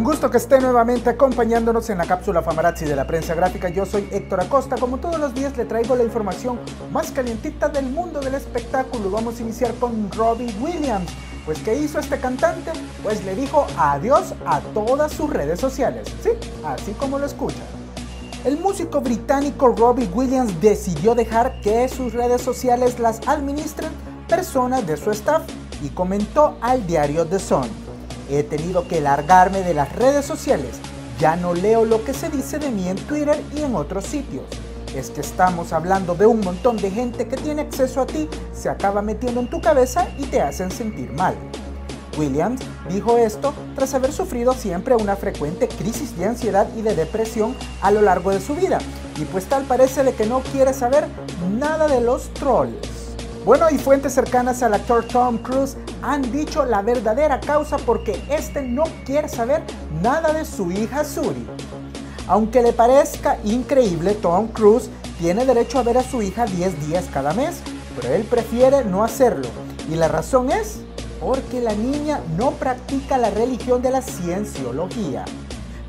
gusto que esté nuevamente acompañándonos en la cápsula Famarazzi de la prensa gráfica. Yo soy Héctor Acosta. Como todos los días le traigo la información más calientita del mundo del espectáculo. Vamos a iniciar con Robbie Williams. Pues ¿qué hizo este cantante? Pues le dijo adiós a todas sus redes sociales. Sí, así como lo escucha. El músico británico Robbie Williams decidió dejar que sus redes sociales las administren personas de su staff y comentó al diario The Sun. He tenido que largarme de las redes sociales. Ya no leo lo que se dice de mí en Twitter y en otros sitios. Es que estamos hablando de un montón de gente que tiene acceso a ti, se acaba metiendo en tu cabeza y te hacen sentir mal. Williams dijo esto tras haber sufrido siempre una frecuente crisis de ansiedad y de depresión a lo largo de su vida, y pues tal parece de que no quiere saber nada de los trolls. Bueno, y fuentes cercanas al actor Tom Cruise han dicho la verdadera causa porque este no quiere saber nada de su hija Suri. Aunque le parezca increíble, Tom Cruise tiene derecho a ver a su hija 10 días cada mes, pero él prefiere no hacerlo. Y la razón es porque la niña no practica la religión de la cienciología.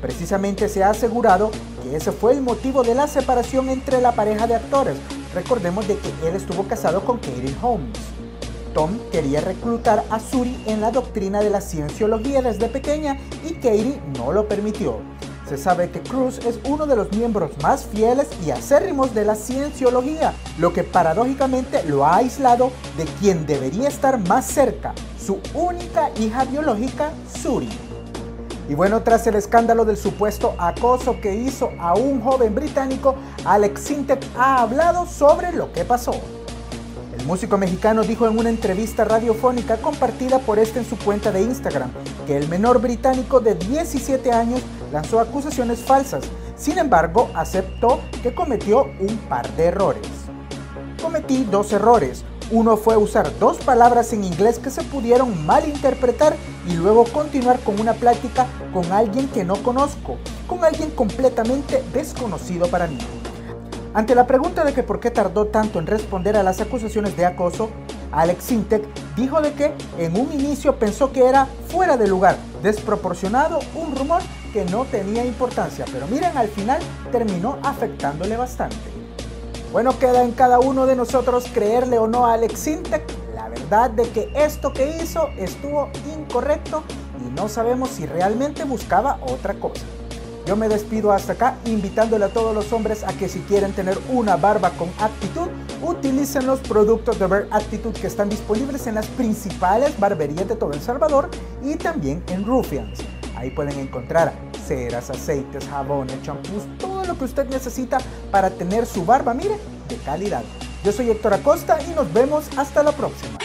Precisamente se ha asegurado que ese fue el motivo de la separación entre la pareja de actores, Recordemos de que él estuvo casado con Katie Holmes. Tom quería reclutar a Suri en la doctrina de la cienciología desde pequeña y Katie no lo permitió. Se sabe que Cruz es uno de los miembros más fieles y acérrimos de la cienciología, lo que paradójicamente lo ha aislado de quien debería estar más cerca, su única hija biológica, Suri. Y bueno, tras el escándalo del supuesto acoso que hizo a un joven británico, Alex Sintek ha hablado sobre lo que pasó. El músico mexicano dijo en una entrevista radiofónica compartida por este en su cuenta de Instagram que el menor británico de 17 años lanzó acusaciones falsas. Sin embargo, aceptó que cometió un par de errores. Cometí dos errores. Uno fue usar dos palabras en inglés que se pudieron malinterpretar y luego continuar con una plática con alguien que no conozco, con alguien completamente desconocido para mí. Ante la pregunta de que por qué tardó tanto en responder a las acusaciones de acoso, Alex Sintek dijo de que en un inicio pensó que era fuera de lugar, desproporcionado, un rumor que no tenía importancia, pero miren, al final terminó afectándole bastante. Bueno, queda en cada uno de nosotros creerle o no a Alex Sintek la verdad de que esto que hizo estuvo incorrecto y no sabemos si realmente buscaba otra cosa. Yo me despido hasta acá invitándole a todos los hombres a que si quieren tener una barba con actitud, utilicen los productos de Ver Attitude que están disponibles en las principales barberías de todo El Salvador y también en Ruffians. Ahí pueden encontrar ceras, aceites, jabones, champús, todo lo que usted necesita para tener su barba, mire, de calidad. Yo soy Héctor Acosta y nos vemos hasta la próxima.